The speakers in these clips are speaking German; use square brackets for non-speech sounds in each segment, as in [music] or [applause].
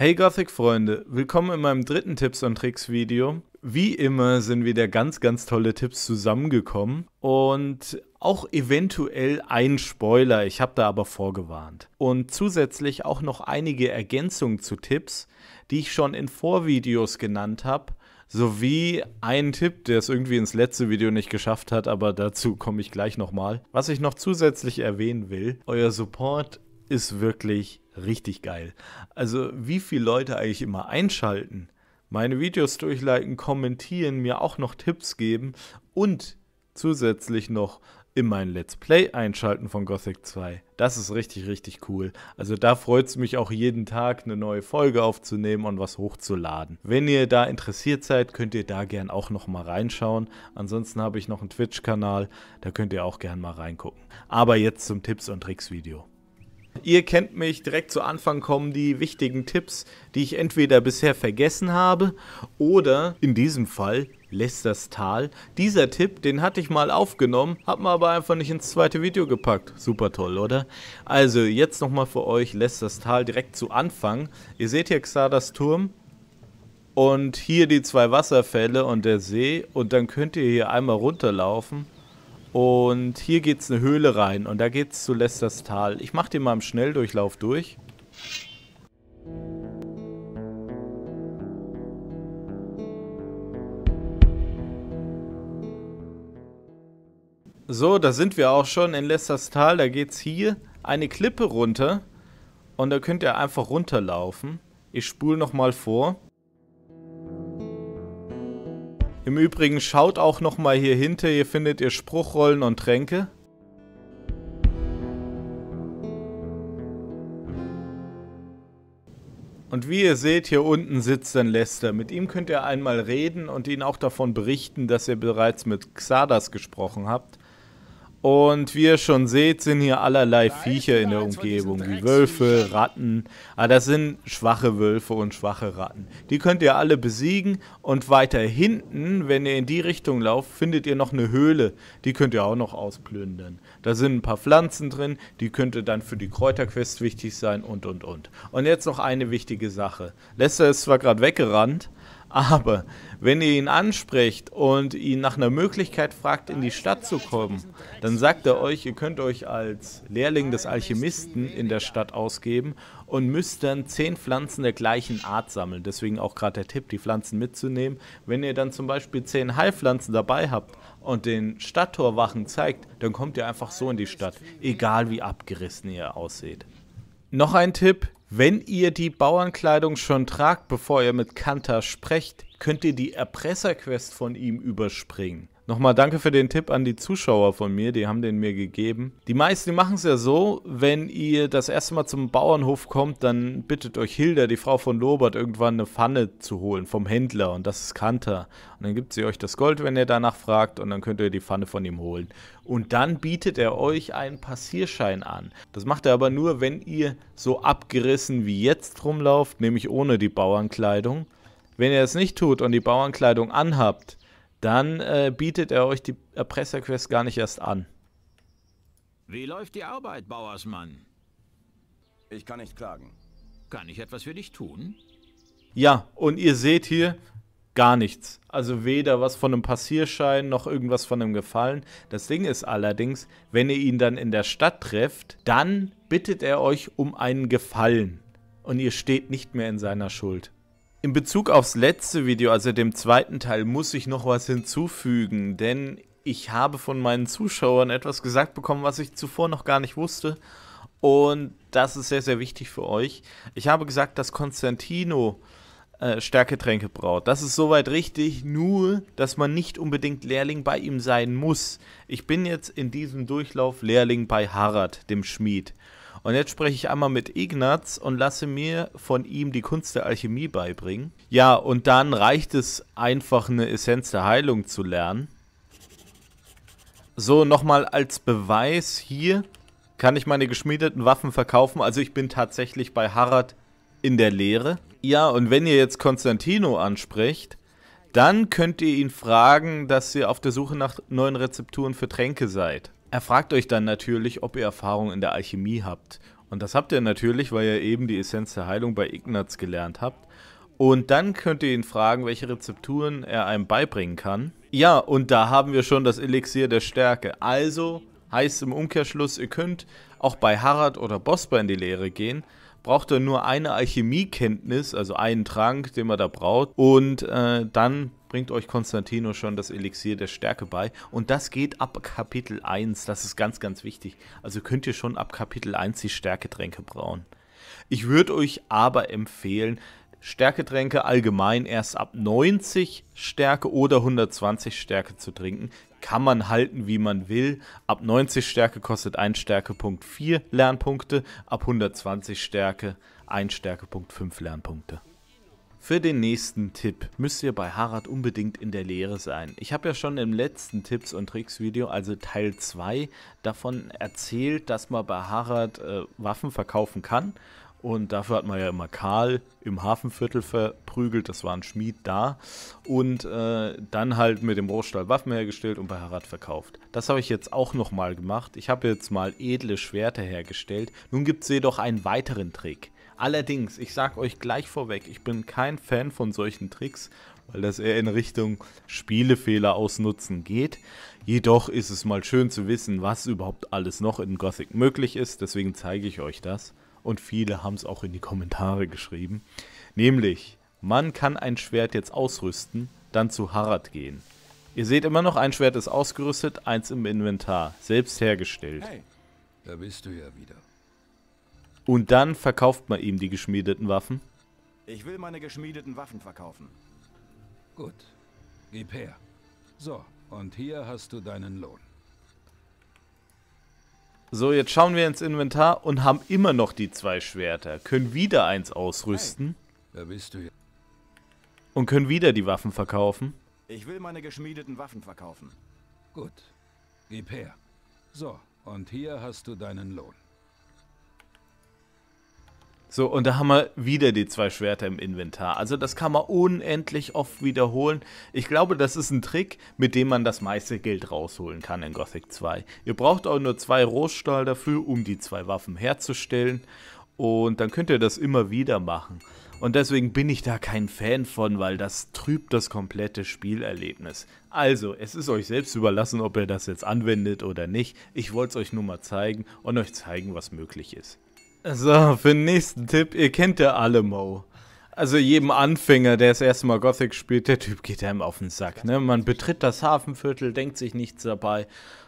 Hey Gothic-Freunde, willkommen in meinem dritten Tipps und Tricks Video. Wie immer sind wieder ganz, ganz tolle Tipps zusammengekommen und auch eventuell ein Spoiler, ich habe da aber vorgewarnt. Und zusätzlich auch noch einige Ergänzungen zu Tipps, die ich schon in Vorvideos genannt habe, sowie ein Tipp, der es irgendwie ins letzte Video nicht geschafft hat, aber dazu komme ich gleich nochmal. Was ich noch zusätzlich erwähnen will, euer Support ist wirklich richtig geil. Also wie viele Leute eigentlich immer einschalten, meine Videos durchliken, kommentieren, mir auch noch Tipps geben und zusätzlich noch in mein Let's Play einschalten von Gothic 2. Das ist richtig, richtig cool. Also da freut es mich auch jeden Tag eine neue Folge aufzunehmen und was hochzuladen. Wenn ihr da interessiert seid, könnt ihr da gern auch noch mal reinschauen. Ansonsten habe ich noch einen Twitch-Kanal, da könnt ihr auch gern mal reingucken. Aber jetzt zum Tipps und Tricks Video. Ihr kennt mich, direkt zu Anfang kommen die wichtigen Tipps, die ich entweder bisher vergessen habe oder in diesem Fall lässt das Tal. Dieser Tipp, den hatte ich mal aufgenommen, hat man aber einfach nicht ins zweite Video gepackt. Super toll, oder? Also jetzt nochmal für euch lässt das Tal direkt zu Anfang. Ihr seht hier Xardas Turm und hier die zwei Wasserfälle und der See und dann könnt ihr hier einmal runterlaufen und hier geht es eine Höhle rein und da geht es zu Lesters Tal. Ich mache den mal im Schnelldurchlauf durch. So, da sind wir auch schon in Lesters Tal. Da geht es hier eine Klippe runter und da könnt ihr einfach runterlaufen. Ich spule nochmal vor. Im Übrigen schaut auch nochmal hier hinter, hier findet ihr Spruchrollen und Tränke. Und wie ihr seht, hier unten sitzt dann Lester. Mit ihm könnt ihr einmal reden und ihn auch davon berichten, dass ihr bereits mit Xardas gesprochen habt. Und wie ihr schon seht, sind hier allerlei Viecher in der Umgebung, wie Wölfe, Ratten. Aber ah, das sind schwache Wölfe und schwache Ratten. Die könnt ihr alle besiegen und weiter hinten, wenn ihr in die Richtung lauft, findet ihr noch eine Höhle. Die könnt ihr auch noch ausplündern. Da sind ein paar Pflanzen drin, die könnte dann für die Kräuterquest wichtig sein und und und. Und jetzt noch eine wichtige Sache. Lester ist zwar gerade weggerannt, aber wenn ihr ihn ansprecht und ihn nach einer Möglichkeit fragt, in die Stadt zu kommen, dann sagt er euch, ihr könnt euch als Lehrling des Alchemisten in der Stadt ausgeben und müsst dann zehn Pflanzen der gleichen Art sammeln. Deswegen auch gerade der Tipp, die Pflanzen mitzunehmen. Wenn ihr dann zum Beispiel zehn Heilpflanzen dabei habt und den Stadttorwachen zeigt, dann kommt ihr einfach so in die Stadt, egal wie abgerissen ihr aussieht. Noch ein Tipp, wenn ihr die Bauernkleidung schon tragt, bevor ihr mit Kanta sprecht, könnt ihr die Erpresserquest von ihm überspringen. Nochmal danke für den Tipp an die Zuschauer von mir, die haben den mir gegeben. Die meisten machen es ja so, wenn ihr das erste Mal zum Bauernhof kommt, dann bittet euch Hilda, die Frau von Lobert, irgendwann eine Pfanne zu holen vom Händler und das ist Kanter. Und dann gibt sie euch das Gold, wenn ihr danach fragt und dann könnt ihr die Pfanne von ihm holen. Und dann bietet er euch einen Passierschein an. Das macht er aber nur, wenn ihr so abgerissen wie jetzt rumlauft, nämlich ohne die Bauernkleidung. Wenn ihr es nicht tut und die Bauernkleidung anhabt, dann äh, bietet er euch die Erpresserquest gar nicht erst an. Wie läuft die Arbeit, Bauersmann? Ich kann nicht klagen. Kann ich etwas für dich tun? Ja, und ihr seht hier gar nichts. Also weder was von einem Passierschein noch irgendwas von einem Gefallen. Das Ding ist allerdings, wenn ihr ihn dann in der Stadt trefft, dann bittet er euch um einen Gefallen. Und ihr steht nicht mehr in seiner Schuld. In Bezug aufs letzte Video, also dem zweiten Teil, muss ich noch was hinzufügen, denn ich habe von meinen Zuschauern etwas gesagt bekommen, was ich zuvor noch gar nicht wusste. Und das ist sehr, sehr wichtig für euch. Ich habe gesagt, dass Konstantino äh, Stärketränke braut. Das ist soweit richtig, nur dass man nicht unbedingt Lehrling bei ihm sein muss. Ich bin jetzt in diesem Durchlauf Lehrling bei Harald, dem Schmied. Und jetzt spreche ich einmal mit Ignaz und lasse mir von ihm die Kunst der Alchemie beibringen. Ja, und dann reicht es einfach eine Essenz der Heilung zu lernen. So, nochmal als Beweis hier kann ich meine geschmiedeten Waffen verkaufen. Also ich bin tatsächlich bei Harad in der Lehre. Ja, und wenn ihr jetzt Konstantino ansprecht, dann könnt ihr ihn fragen, dass ihr auf der Suche nach neuen Rezepturen für Tränke seid. Er fragt euch dann natürlich, ob ihr Erfahrung in der Alchemie habt. Und das habt ihr natürlich, weil ihr eben die Essenz der Heilung bei Ignaz gelernt habt. Und dann könnt ihr ihn fragen, welche Rezepturen er einem beibringen kann. Ja, und da haben wir schon das Elixier der Stärke. Also heißt im Umkehrschluss, ihr könnt auch bei Harald oder Bosba in die Lehre gehen. Braucht ihr nur eine Alchemiekenntnis, also einen Trank, den man da braucht. Und äh, dann bringt euch Konstantino schon das Elixier der Stärke bei. Und das geht ab Kapitel 1. Das ist ganz, ganz wichtig. Also könnt ihr schon ab Kapitel 1 die Stärketränke brauen. Ich würde euch aber empfehlen, Stärketränke allgemein erst ab 90 Stärke oder 120 Stärke zu trinken. Kann man halten, wie man will. Ab 90 Stärke kostet ein Stärkepunkt 4 Lernpunkte, ab 120 Stärke ein Stärkepunkt 5 Lernpunkte. Für den nächsten Tipp müsst ihr bei Harald unbedingt in der Lehre sein. Ich habe ja schon im letzten Tipps und Tricks Video, also Teil 2, davon erzählt, dass man bei Harald äh, Waffen verkaufen kann. Und dafür hat man ja immer Karl im Hafenviertel verprügelt, das war ein Schmied da. Und äh, dann halt mit dem Rohstahl Waffen hergestellt und bei Harald verkauft. Das habe ich jetzt auch nochmal gemacht. Ich habe jetzt mal edle Schwerter hergestellt. Nun gibt es jedoch einen weiteren Trick. Allerdings, ich sage euch gleich vorweg, ich bin kein Fan von solchen Tricks, weil das eher in Richtung Spielefehler ausnutzen geht. Jedoch ist es mal schön zu wissen, was überhaupt alles noch in Gothic möglich ist, deswegen zeige ich euch das. Und viele haben es auch in die Kommentare geschrieben. Nämlich, man kann ein Schwert jetzt ausrüsten, dann zu Harad gehen. Ihr seht immer noch, ein Schwert ist ausgerüstet, eins im Inventar, selbst hergestellt. Hey, da bist du ja wieder. Und dann verkauft man ihm die geschmiedeten Waffen. Ich will meine geschmiedeten Waffen verkaufen. Gut. Gib her. So, und hier hast du deinen Lohn. So, jetzt schauen wir ins Inventar und haben immer noch die zwei Schwerter. Können wieder eins ausrüsten. Da bist du ja. Und können wieder die Waffen verkaufen. Ich will meine geschmiedeten Waffen verkaufen. Gut. Gib her. So, und hier hast du deinen Lohn. So, und da haben wir wieder die zwei Schwerter im Inventar. Also das kann man unendlich oft wiederholen. Ich glaube, das ist ein Trick, mit dem man das meiste Geld rausholen kann in Gothic 2. Ihr braucht auch nur zwei Rohstahl dafür, um die zwei Waffen herzustellen. Und dann könnt ihr das immer wieder machen. Und deswegen bin ich da kein Fan von, weil das trübt das komplette Spielerlebnis. Also, es ist euch selbst überlassen, ob ihr das jetzt anwendet oder nicht. Ich wollte es euch nur mal zeigen und euch zeigen, was möglich ist. So, für den nächsten Tipp, ihr kennt ja alle Mo. Also jedem Anfänger, der das erste Mal Gothic spielt, der Typ geht einem auf den Sack. Ne? Man betritt das Hafenviertel, denkt sich nichts dabei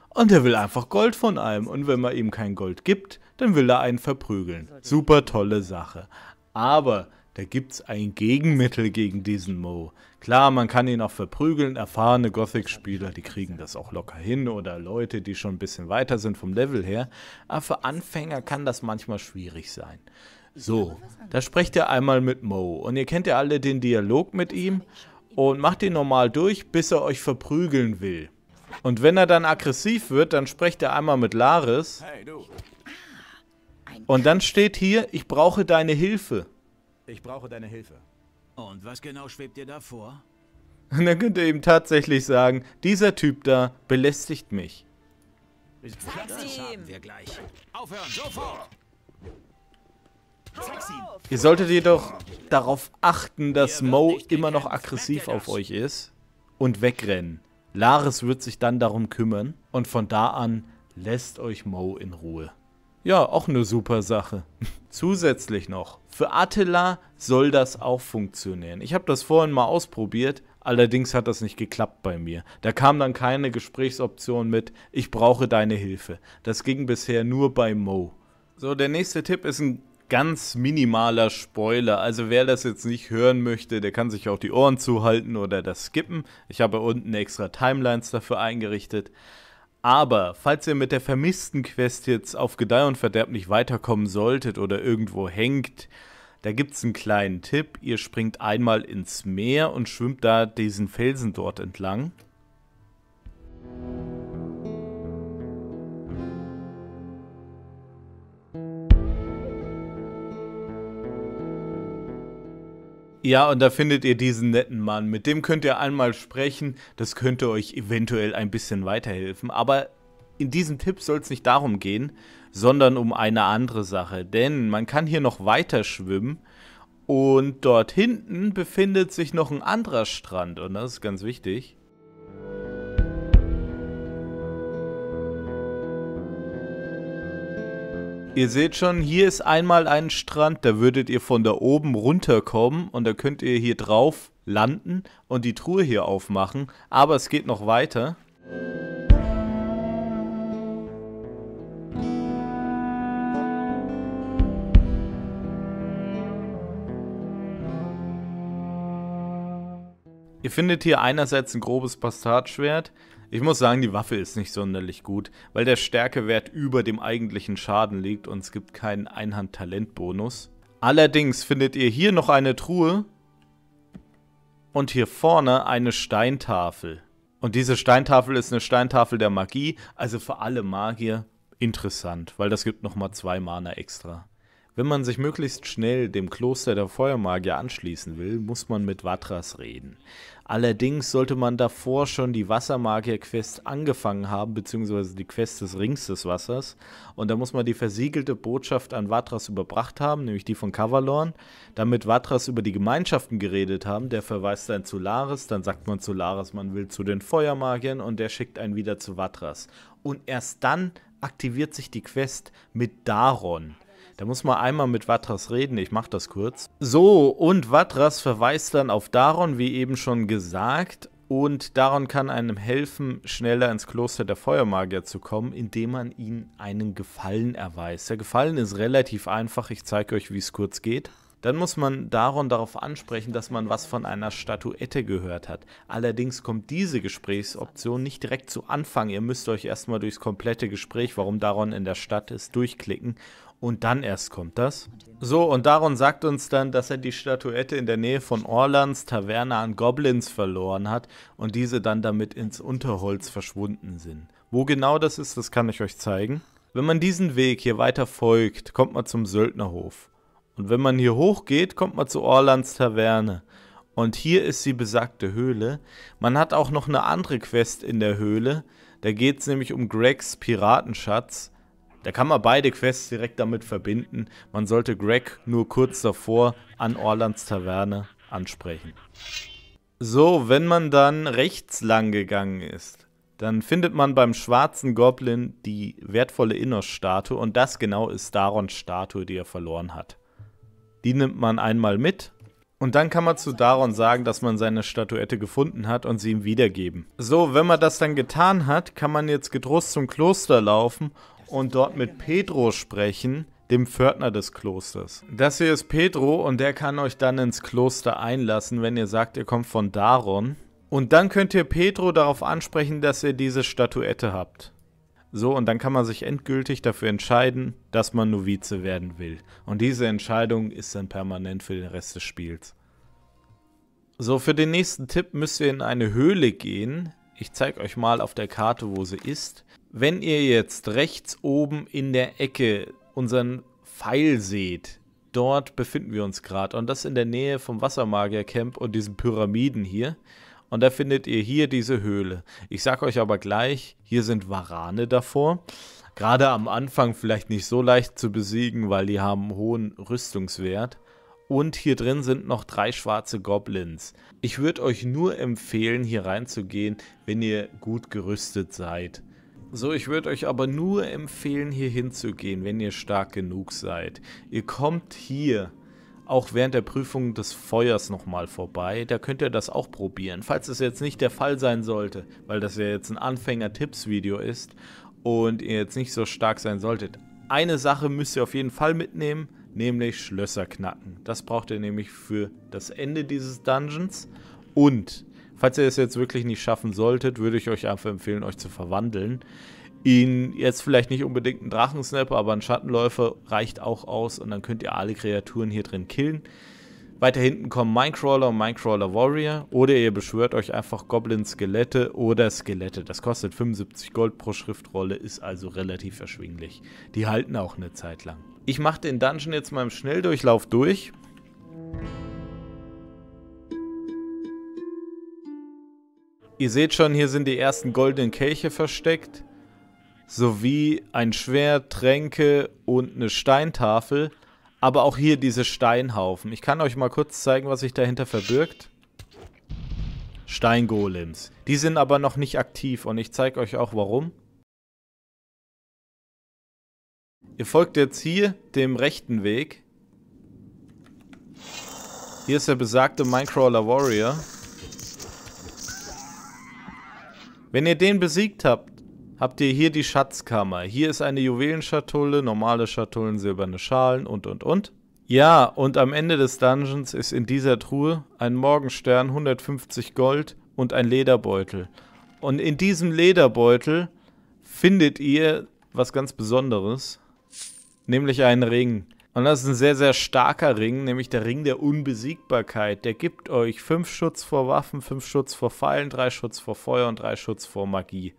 und er will einfach Gold von einem. Und wenn man ihm kein Gold gibt, dann will er einen verprügeln. Super tolle Sache. Aber da gibt es ein Gegenmittel gegen diesen Mo. Klar, man kann ihn auch verprügeln. Erfahrene Gothic-Spieler, die kriegen das auch locker hin. Oder Leute, die schon ein bisschen weiter sind vom Level her. Aber für Anfänger kann das manchmal schwierig sein. So, da sprecht ihr einmal mit Mo. Und ihr kennt ja alle den Dialog mit ihm. Und macht ihn normal durch, bis er euch verprügeln will. Und wenn er dann aggressiv wird, dann sprecht er einmal mit Laris. Hey, du. Und dann steht hier, ich brauche deine Hilfe. Ich brauche deine Hilfe. Und was genau schwebt dir da vor? [laughs] Und dann könnt ihr ihm tatsächlich sagen, dieser Typ da belästigt mich. Das haben wir gleich. Aufhören, sofort! Ihr solltet jedoch darauf achten, dass Mo immer noch aggressiv auf euch ist und wegrennen. Laris wird sich dann darum kümmern und von da an lässt euch Mo in Ruhe. Ja, auch eine super Sache. [laughs] Zusätzlich noch, für Attila soll das auch funktionieren. Ich habe das vorhin mal ausprobiert, allerdings hat das nicht geklappt bei mir. Da kam dann keine Gesprächsoption mit, ich brauche deine Hilfe. Das ging bisher nur bei Mo. So, der nächste Tipp ist ein ganz minimaler Spoiler. Also wer das jetzt nicht hören möchte, der kann sich auch die Ohren zuhalten oder das skippen. Ich habe unten extra Timelines dafür eingerichtet. Aber falls ihr mit der vermissten Quest jetzt auf Gedeih und Verderb nicht weiterkommen solltet oder irgendwo hängt, da gibt es einen kleinen Tipp. Ihr springt einmal ins Meer und schwimmt da diesen Felsen dort entlang. Ja, und da findet ihr diesen netten Mann. Mit dem könnt ihr einmal sprechen. Das könnte euch eventuell ein bisschen weiterhelfen. Aber in diesem Tipp soll es nicht darum gehen, sondern um eine andere Sache. Denn man kann hier noch weiter schwimmen und dort hinten befindet sich noch ein anderer Strand und das ist ganz wichtig. Ihr seht schon, hier ist einmal ein Strand, da würdet ihr von da oben runterkommen und da könnt ihr hier drauf landen und die Truhe hier aufmachen. Aber es geht noch weiter. Ihr findet hier einerseits ein grobes Bastardschwert. Ich muss sagen, die Waffe ist nicht sonderlich gut, weil der Stärkewert über dem eigentlichen Schaden liegt und es gibt keinen Einhand-Talent-Bonus. Allerdings findet ihr hier noch eine Truhe und hier vorne eine Steintafel. Und diese Steintafel ist eine Steintafel der Magie, also für alle Magier interessant, weil das gibt nochmal zwei Mana extra. Wenn man sich möglichst schnell dem Kloster der Feuermagier anschließen will, muss man mit Vatras reden. Allerdings sollte man davor schon die Wassermagier-Quest angefangen haben, beziehungsweise die Quest des Rings des Wassers. Und da muss man die versiegelte Botschaft an Vatras überbracht haben, nämlich die von Kavalorn. Damit Vatras über die Gemeinschaften geredet haben, der verweist dann zu Laris, dann sagt man zu Laris, man will zu den Feuermagiern und der schickt einen wieder zu Vatras. Und erst dann aktiviert sich die Quest mit Daron. Da muss man einmal mit Vatras reden, ich mache das kurz. So, und Vatras verweist dann auf Daron, wie eben schon gesagt. Und Daron kann einem helfen, schneller ins Kloster der Feuermagier zu kommen, indem man ihnen einen Gefallen erweist. Der Gefallen ist relativ einfach, ich zeige euch, wie es kurz geht. Dann muss man Daron darauf ansprechen, dass man was von einer Statuette gehört hat. Allerdings kommt diese Gesprächsoption nicht direkt zu Anfang. Ihr müsst euch erstmal durchs komplette Gespräch, warum Daron in der Stadt ist, durchklicken und dann erst kommt das. So, und Daron sagt uns dann, dass er die Statuette in der Nähe von Orlands Taverne an Goblins verloren hat und diese dann damit ins Unterholz verschwunden sind. Wo genau das ist, das kann ich euch zeigen. Wenn man diesen Weg hier weiter folgt, kommt man zum Söldnerhof. Und wenn man hier hochgeht, kommt man zu Orlands Taverne. Und hier ist die besagte Höhle. Man hat auch noch eine andere Quest in der Höhle. Da geht es nämlich um Gregs Piratenschatz. Da kann man beide Quests direkt damit verbinden. Man sollte Greg nur kurz davor an Orlands Taverne ansprechen. So, wenn man dann rechts lang gegangen ist, dann findet man beim schwarzen Goblin die wertvolle Innos-Statue und das genau ist Darons Statue, die er verloren hat. Die nimmt man einmal mit und dann kann man zu Daron sagen, dass man seine Statuette gefunden hat und sie ihm wiedergeben. So, wenn man das dann getan hat, kann man jetzt getrost zum Kloster laufen und dort mit Pedro sprechen, dem Pförtner des Klosters. Das hier ist Pedro und der kann euch dann ins Kloster einlassen, wenn ihr sagt, ihr kommt von Daron. Und dann könnt ihr Pedro darauf ansprechen, dass ihr diese Statuette habt. So, und dann kann man sich endgültig dafür entscheiden, dass man Novize werden will. Und diese Entscheidung ist dann permanent für den Rest des Spiels. So, für den nächsten Tipp müsst ihr in eine Höhle gehen. Ich zeige euch mal auf der Karte, wo sie ist. Wenn ihr jetzt rechts oben in der Ecke unseren Pfeil seht, dort befinden wir uns gerade. Und das in der Nähe vom Wassermagier-Camp und diesen Pyramiden hier. Und da findet ihr hier diese Höhle. Ich sage euch aber gleich, hier sind Warane davor. Gerade am Anfang vielleicht nicht so leicht zu besiegen, weil die haben einen hohen Rüstungswert. Und hier drin sind noch drei schwarze Goblins. Ich würde euch nur empfehlen, hier reinzugehen, wenn ihr gut gerüstet seid. So, ich würde euch aber nur empfehlen, hier hinzugehen, wenn ihr stark genug seid. Ihr kommt hier auch während der Prüfung des Feuers nochmal vorbei. Da könnt ihr das auch probieren. Falls es jetzt nicht der Fall sein sollte, weil das ja jetzt ein Anfänger-Tipps-Video ist und ihr jetzt nicht so stark sein solltet. Eine Sache müsst ihr auf jeden Fall mitnehmen, nämlich Schlösser knacken. Das braucht ihr nämlich für das Ende dieses Dungeons. Und Falls ihr es jetzt wirklich nicht schaffen solltet, würde ich euch einfach empfehlen, euch zu verwandeln. In jetzt vielleicht nicht unbedingt einen Drachensnapper, aber ein Schattenläufer reicht auch aus und dann könnt ihr alle Kreaturen hier drin killen. Weiter hinten kommen Minecrawler und Minecrawler Warrior oder ihr beschwört euch einfach Goblin Skelette oder Skelette. Das kostet 75 Gold pro Schriftrolle, ist also relativ erschwinglich. Die halten auch eine Zeit lang. Ich mache den Dungeon jetzt mal im Schnelldurchlauf durch. Ihr seht schon, hier sind die ersten goldenen Kelche versteckt. sowie ein Schwert, Tränke und eine Steintafel, aber auch hier diese Steinhaufen. Ich kann euch mal kurz zeigen, was sich dahinter verbirgt. Steingolems. Die sind aber noch nicht aktiv und ich zeige euch auch warum. Ihr folgt jetzt hier dem rechten Weg. Hier ist der besagte Minecrawler Warrior. Wenn ihr den besiegt habt, habt ihr hier die Schatzkammer. Hier ist eine Juwelenschatulle, normale Schatullen, silberne Schalen und und und. Ja, und am Ende des Dungeons ist in dieser Truhe ein Morgenstern, 150 Gold und ein Lederbeutel. Und in diesem Lederbeutel findet ihr was ganz Besonderes, nämlich einen Ring. Und das ist ein sehr, sehr starker Ring, nämlich der Ring der Unbesiegbarkeit. Der gibt euch 5 Schutz vor Waffen, 5 Schutz vor Pfeilen, 3 Schutz vor Feuer und 3 Schutz vor Magie.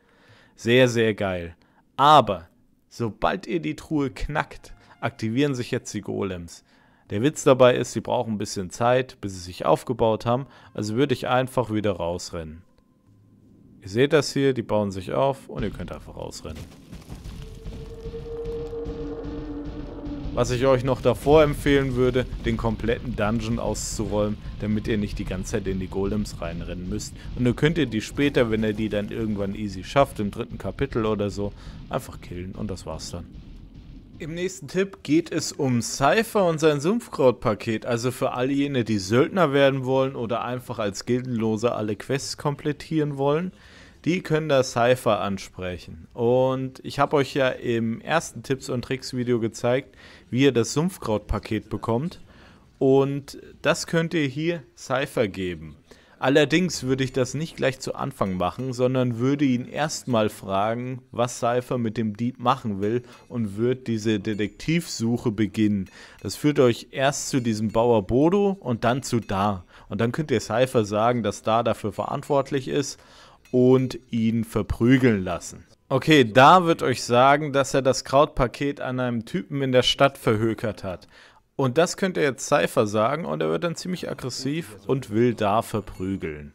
Sehr, sehr geil. Aber, sobald ihr die Truhe knackt, aktivieren sich jetzt die Golems. Der Witz dabei ist, sie brauchen ein bisschen Zeit, bis sie sich aufgebaut haben, also würde ich einfach wieder rausrennen. Ihr seht das hier, die bauen sich auf und ihr könnt einfach rausrennen. Was ich euch noch davor empfehlen würde, den kompletten Dungeon auszuräumen, damit ihr nicht die ganze Zeit in die Golems reinrennen müsst. Und dann könnt ihr die später, wenn ihr die dann irgendwann easy schafft, im dritten Kapitel oder so, einfach killen und das war's dann. Im nächsten Tipp geht es um Cypher und sein Sumpfkrautpaket, also für all jene, die Söldner werden wollen oder einfach als Gildenlose alle Quests komplettieren wollen die können das Cypher ansprechen. Und ich habe euch ja im ersten Tipps und Tricks Video gezeigt, wie ihr das Sumpfkraut-Paket bekommt. Und das könnt ihr hier Cypher geben. Allerdings würde ich das nicht gleich zu Anfang machen, sondern würde ihn erstmal fragen, was Cypher mit dem Dieb machen will und würde diese Detektivsuche beginnen. Das führt euch erst zu diesem Bauer Bodo und dann zu Da. Und dann könnt ihr Cypher sagen, dass Da dafür verantwortlich ist und ihn verprügeln lassen. Okay, da wird euch sagen, dass er das Krautpaket an einem Typen in der Stadt verhökert hat. Und das könnt ihr jetzt Cypher sagen und er wird dann ziemlich aggressiv und will da verprügeln.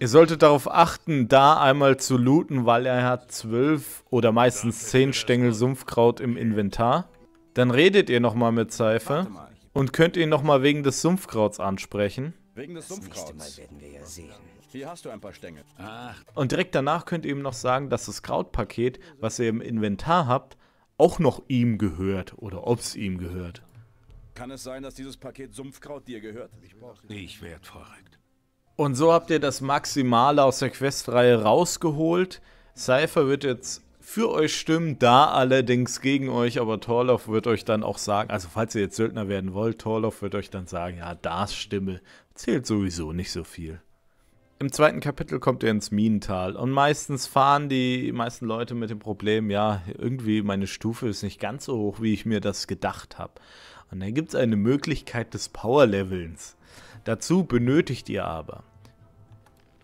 Ihr solltet darauf achten, da einmal zu looten, weil er hat zwölf oder meistens zehn Stängel Sumpfkraut im Inventar. Dann redet ihr nochmal mit Cypher und könnt ihn nochmal wegen des Sumpfkrauts ansprechen. Wegen des Sumpfkrauts. Hier hast du ein paar Stängel. Ach. Und direkt danach könnt ihr ihm noch sagen, dass das Krautpaket, was ihr im Inventar habt, auch noch ihm gehört oder ob es ihm gehört. Kann es sein, dass dieses Paket Sumpfkraut dir gehört? Ich werd verrückt. Und so habt ihr das Maximale aus der Questreihe rausgeholt. Cypher wird jetzt für euch stimmen, da allerdings gegen euch, aber Torloff wird euch dann auch sagen, also falls ihr jetzt Söldner werden wollt, Torloff wird euch dann sagen, ja, das Stimme zählt sowieso nicht so viel. Im zweiten Kapitel kommt ihr ins Minental und meistens fahren die meisten Leute mit dem Problem, ja, irgendwie meine Stufe ist nicht ganz so hoch, wie ich mir das gedacht habe. Und dann gibt es eine Möglichkeit des Power-Levelns. Dazu benötigt ihr aber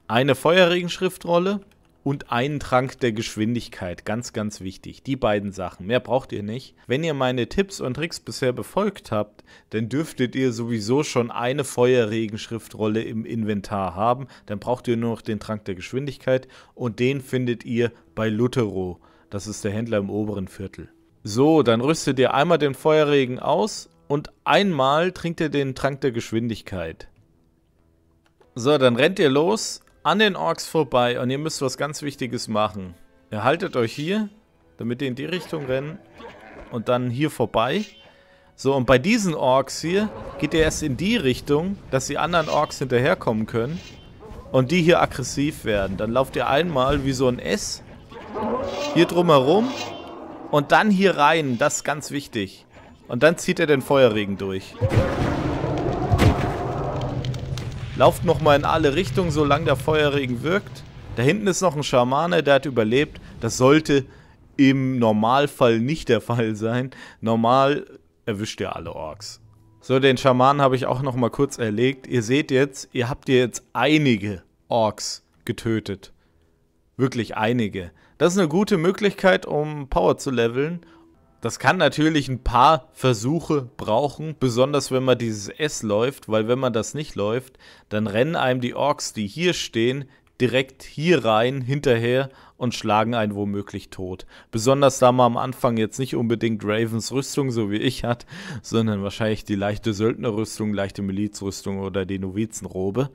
eine Feuerregenschriftrolle, und einen Trank der Geschwindigkeit. Ganz, ganz wichtig. Die beiden Sachen. Mehr braucht ihr nicht. Wenn ihr meine Tipps und Tricks bisher befolgt habt, dann dürftet ihr sowieso schon eine Feuerregenschriftrolle im Inventar haben. Dann braucht ihr nur noch den Trank der Geschwindigkeit und den findet ihr bei Lutero. Das ist der Händler im oberen Viertel. So, dann rüstet ihr einmal den Feuerregen aus und einmal trinkt ihr den Trank der Geschwindigkeit. So, dann rennt ihr los an den Orks vorbei und ihr müsst was ganz Wichtiges machen. Ihr haltet euch hier, damit ihr in die Richtung rennen und dann hier vorbei. So, und bei diesen Orks hier geht ihr erst in die Richtung, dass die anderen Orks hinterherkommen können und die hier aggressiv werden. Dann lauft ihr einmal wie so ein S hier drumherum und dann hier rein. Das ist ganz wichtig. Und dann zieht ihr den Feuerregen durch. Lauft nochmal in alle Richtungen, solange der Feuerregen wirkt. Da hinten ist noch ein Schamane, der hat überlebt. Das sollte im Normalfall nicht der Fall sein. Normal erwischt ihr alle Orks. So, den Schamanen habe ich auch nochmal kurz erlegt. Ihr seht jetzt, ihr habt jetzt einige Orks getötet. Wirklich einige. Das ist eine gute Möglichkeit, um Power zu leveln das kann natürlich ein paar Versuche brauchen, besonders wenn man dieses S läuft, weil wenn man das nicht läuft, dann rennen einem die Orks, die hier stehen, direkt hier rein, hinterher und schlagen einen womöglich tot. Besonders da man am Anfang jetzt nicht unbedingt Ravens Rüstung, so wie ich hat, sondern wahrscheinlich die leichte Söldnerrüstung, leichte Milizrüstung oder die Novizenrobe.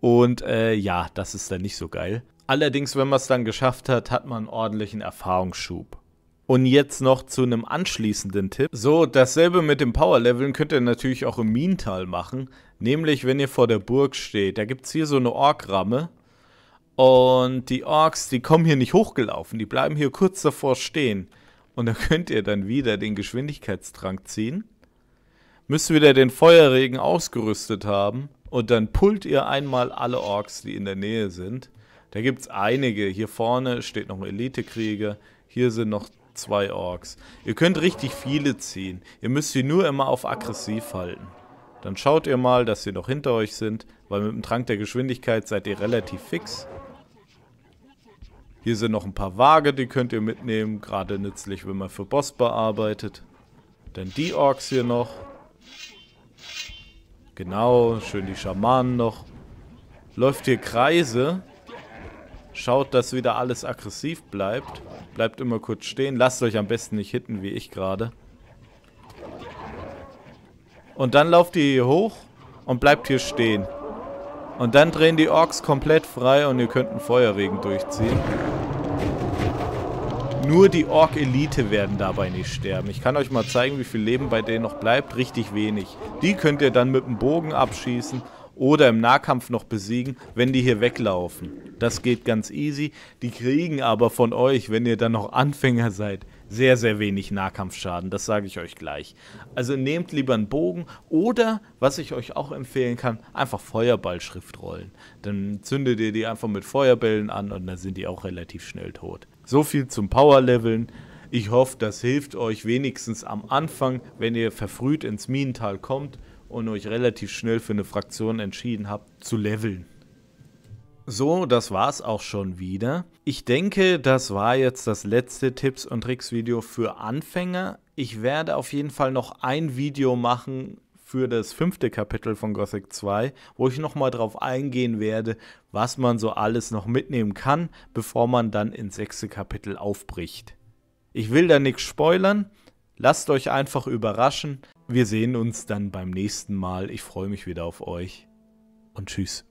Und äh, ja, das ist dann nicht so geil. Allerdings, wenn man es dann geschafft hat, hat man einen ordentlichen Erfahrungsschub. Und jetzt noch zu einem anschließenden Tipp. So, dasselbe mit dem Powerleveln könnt ihr natürlich auch im Minental machen. Nämlich, wenn ihr vor der Burg steht. Da gibt es hier so eine Orkramme. Und die Orks, die kommen hier nicht hochgelaufen. Die bleiben hier kurz davor stehen. Und da könnt ihr dann wieder den Geschwindigkeitstrank ziehen. Müsst wieder den Feuerregen ausgerüstet haben. Und dann pullt ihr einmal alle Orks, die in der Nähe sind. Da gibt es einige. Hier vorne steht noch ein Elitekrieger. Hier sind noch zwei Orks. Ihr könnt richtig viele ziehen. Ihr müsst sie nur immer auf aggressiv halten. Dann schaut ihr mal, dass sie noch hinter euch sind, weil mit dem Trank der Geschwindigkeit seid ihr relativ fix. Hier sind noch ein paar Waage, die könnt ihr mitnehmen, gerade nützlich, wenn man für Boss bearbeitet. Dann die Orks hier noch. Genau, schön die Schamanen noch. Läuft hier Kreise. Schaut, dass wieder alles aggressiv bleibt. Bleibt immer kurz stehen. Lasst euch am besten nicht hitten, wie ich gerade. Und dann lauft ihr hier hoch und bleibt hier stehen. Und dann drehen die Orks komplett frei und ihr könnt einen Feuerregen durchziehen. Nur die Ork-Elite werden dabei nicht sterben. Ich kann euch mal zeigen, wie viel Leben bei denen noch bleibt. Richtig wenig. Die könnt ihr dann mit dem Bogen abschießen oder im Nahkampf noch besiegen, wenn die hier weglaufen. Das geht ganz easy. Die kriegen aber von euch, wenn ihr dann noch Anfänger seid, sehr, sehr wenig Nahkampfschaden. Das sage ich euch gleich. Also nehmt lieber einen Bogen oder, was ich euch auch empfehlen kann, einfach Feuerballschriftrollen. Dann zündet ihr die einfach mit Feuerbällen an und dann sind die auch relativ schnell tot. So viel zum Powerleveln. Ich hoffe, das hilft euch wenigstens am Anfang, wenn ihr verfrüht ins Minental kommt und euch relativ schnell für eine Fraktion entschieden habt, zu leveln. So, das war's auch schon wieder. Ich denke, das war jetzt das letzte Tipps und Tricks Video für Anfänger. Ich werde auf jeden Fall noch ein Video machen für das fünfte Kapitel von Gothic 2, wo ich nochmal drauf eingehen werde, was man so alles noch mitnehmen kann, bevor man dann ins sechste Kapitel aufbricht. Ich will da nichts spoilern, lasst euch einfach überraschen. Wir sehen uns dann beim nächsten Mal. Ich freue mich wieder auf euch und tschüss.